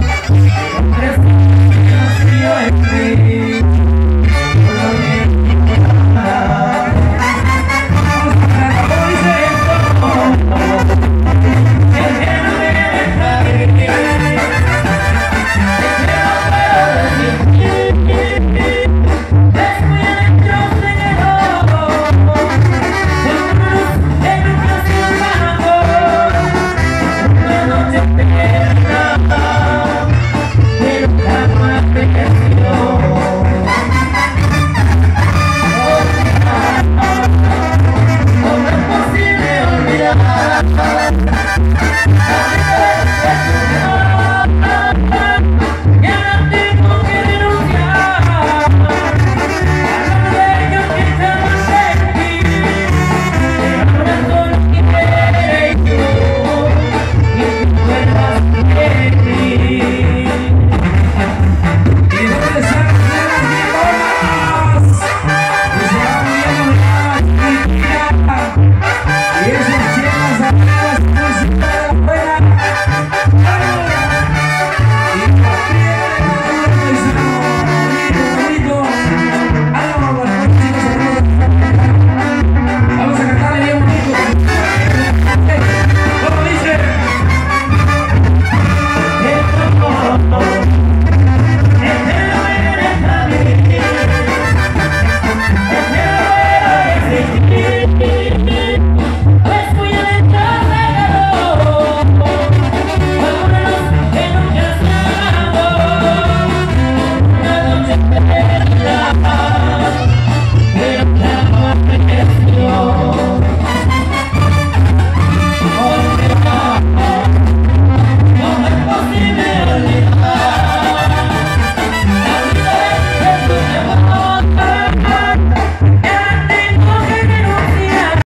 Frío, frío, frío, frío.